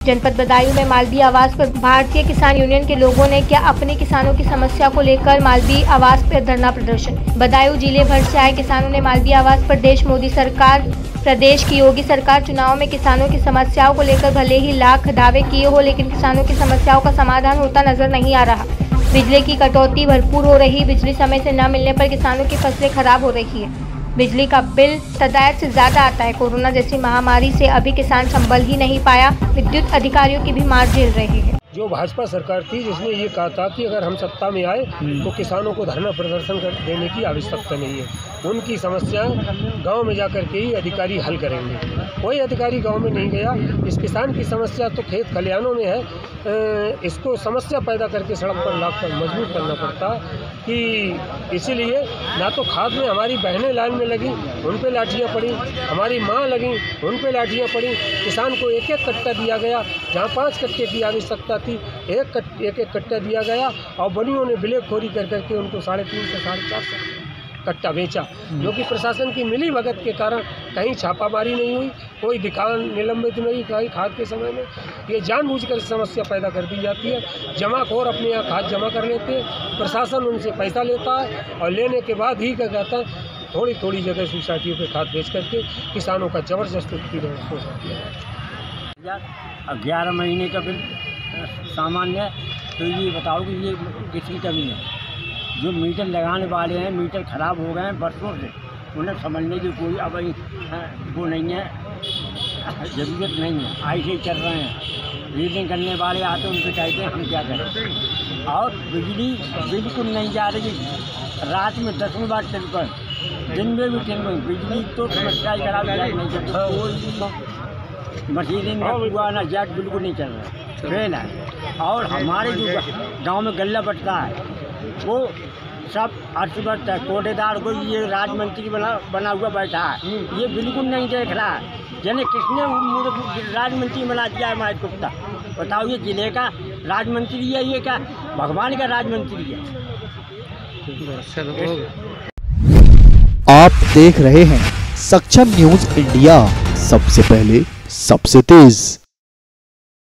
जनपद बदायूं में मालवीय आवास पर भारतीय किसान यूनियन के लोगों ने किया अपने किसानों की समस्या को लेकर मालवीय आवास पर धरना प्रदर्शन। बदायूं ज़िले भर से आए किसानों ने मालवीय आवास पर देश मोदी सरकार, प्रदेश की योगी सरकार चुनाव में किसानों की समस्याओं को लेकर भले ही लाख दावे किए हो, लेकिन किसानों की समस्याओं का समाधान होता नज़र नहीं आ रहा। बिजली की कटौती भरपूर हो रही, बिजली समय से न मिलने पर किसानों की फ़सलें खराब हो रही है। बिजली का बिल तदायत से ज़्यादा आता है। कोरोना जैसी महामारी से अभी किसान संभल ही नहीं पाया। विद्युत अधिकारियों की भी मार झेल रहे हैं। जो भाजपा सरकार थी जिसने ये कहा था कि अगर हम सत्ता में आए तो किसानों को धरना प्रदर्शन कर देने की आवश्यकता नहीं है। उनकी समस्याएँ गाँव में जाकर के ही अधिकारी हल करेंगे। कोई अधिकारी गाँव में नहीं गया। इस किसान की समस्या तो खेत खलिहानों में है। इसको समस्या पैदा करके सड़क पर लाद कर मजबूर करना पड़ता कि इसीलिए ना तो खाद में हमारी बहनें लाइन में लगी, उन पर लाठियाँ पड़ी, हमारी माँ लगी, उन पर लाठियाँ पड़ी। किसान को एक एक कट्टा दिया गया, जहाँ पाँच कट्टे की आवश्यकता थी, एक कट, एक एक कट्टा दिया गया और बनियों ने बिलेखोरी कर करके उनको साढ़े तीन से साढ़े चार सौ कट्टा बेचा। जो कि प्रशासन की मिली भगत के कारण कहीं छापामारी नहीं हुई, कोई दुकान निलंबित नहीं कहीं खाद के समय में। ये जानबूझकर समस्या पैदा कर दी जाती है। जमाखोर अपने यहाँ खाद जमा कर लेते हैं। प्रशासन उनसे पैसा लेता है और लेने के बाद ही क्या कहता है थोड़ी थोड़ी जगह सोसाइटियों पे खाद बेच करके किसानों का ज़बरदस्त उत्पीड़न हो सकता है। ग्यारह महीने का बिल सामान्य तो ये बताओ कि ये किसकी कमी है? जो मीटर लगाने वाले हैं मीटर ख़राब हो गए हैं बरसों से उन्हें समझने की कोई अब वो नहीं है ज़रूरत नहीं है ऐसे ही चल रहे हैं। रीडिंग करने वाले आते हैं उनसे कहते हैं हम क्या करें? और बिजली बिल्कुल नहीं जा रही रात में दसवीं बार चल पर दिन में भी चल टेन बिजली तो समस्या ही खराब नहीं चलता कोई मशीनिंग हुआ ना जैट बिल्कुल नहीं चल रहा। ट्रेन है। और हमारे जो गाँव में गल्ला बटता है वो सब अर्थव्यवस्था है कोटेदार को ये राजमंत्री बना बना हुआ बैठा है। ये बिल्कुल नहीं देख रहा है। यानी किसने राजमंत्री बना दिया है माहित गुप्ता? बताओ ये ज़िले का राजमंत्री है, ये क्या भगवान का राजमंत्री है? आप देख रहे हैं सक्षम न्यूज़ इंडिया। सबसे पहले, सबसे तेज।